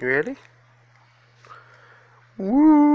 You ready? Woo!